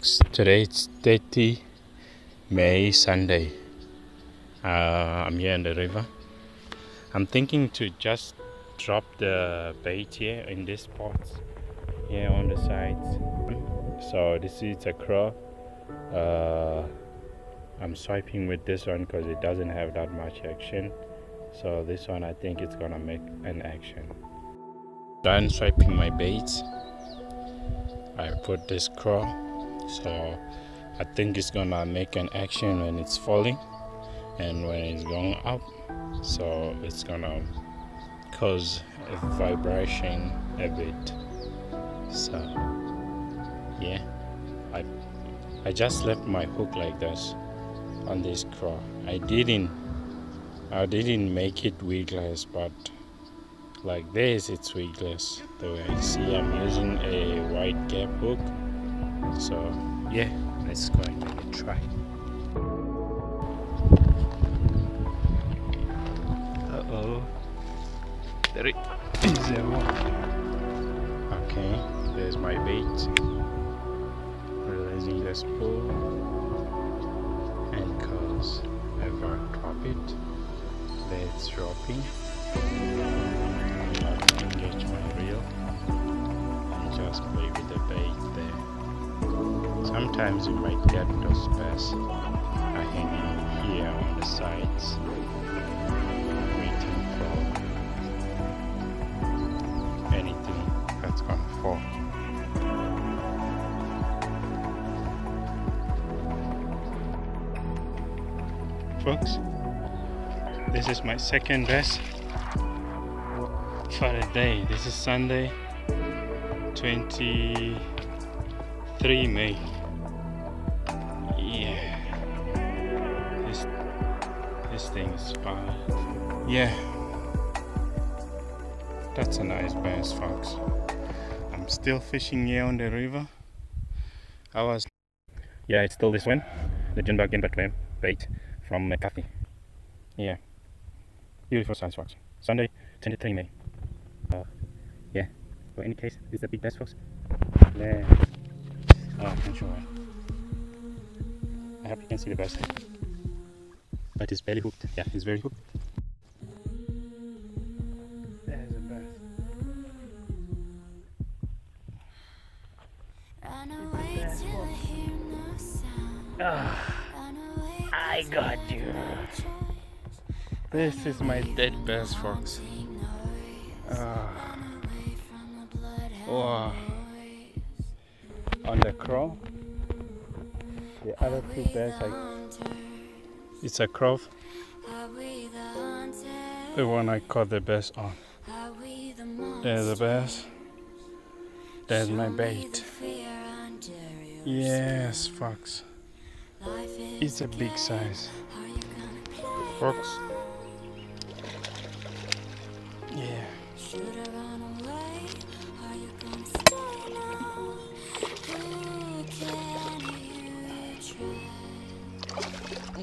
Today it's 30 May Sunday. Uh, I'm here in the river. I'm thinking to just drop the bait here in this spot here on the sides. So this is a craw. Uh, I'm swiping with this one because it doesn't have that much action. So this one I think it's gonna make an action. Done swiping my baits. I put this craw so I think it's gonna make an action when it's falling and when it's going up. So it's gonna cause a vibration a bit. So yeah. I I just left my hook like this on this craw. I didn't I didn't make it weedless but like this it's weedless the way I see I'm using a wide gap hook so yeah let's go and give it a try. Uh-oh. There it is okay there's my bait. Releasing the spool and cause ever drop it? There it's dropping Sometimes you might get those bass are hanging here on the sides, waiting for anything that's gonna fall. Folks, this is my second best for the day. This is Sunday, 23 May. Things but yeah. That's a nice bass fox. I'm still fishing here on the river. I was yeah it's still this one. The Junebug Input bait from McCarthy. Yeah. Beautiful size fox. Sunday 23 May. Uh, yeah. For any case this is a big bass fox. There oh, I'm sure hope you can see the bass but it's barely hooked. Yeah, it's very hooked. There's a bass. Ah, I got you. This is my dead bass fox. Ah. Wow. On the craw. The other two I it's a crow. The one I caught the best on. There's the best. There's my bait. Yes, fox. It's a big size. Fox.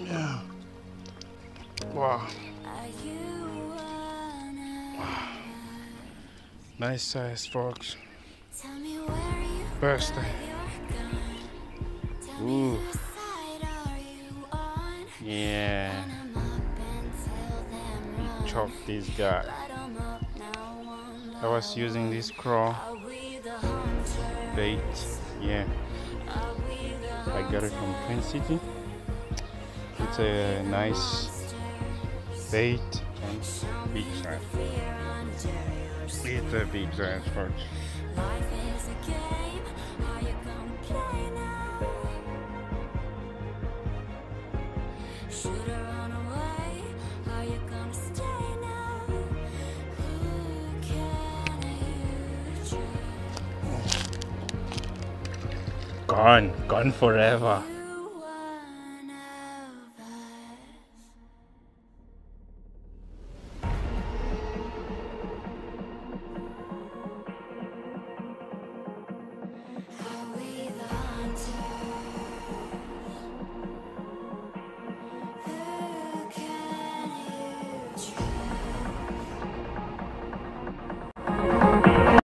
Wow. wow. Nice size fox. Birthday. Ooh. Yeah. Chopped this guy. I was using this craw bait. Yeah. I got it from Twin City. It's a nice bait and beach size. It's a beach size folks. Gone, gone forever.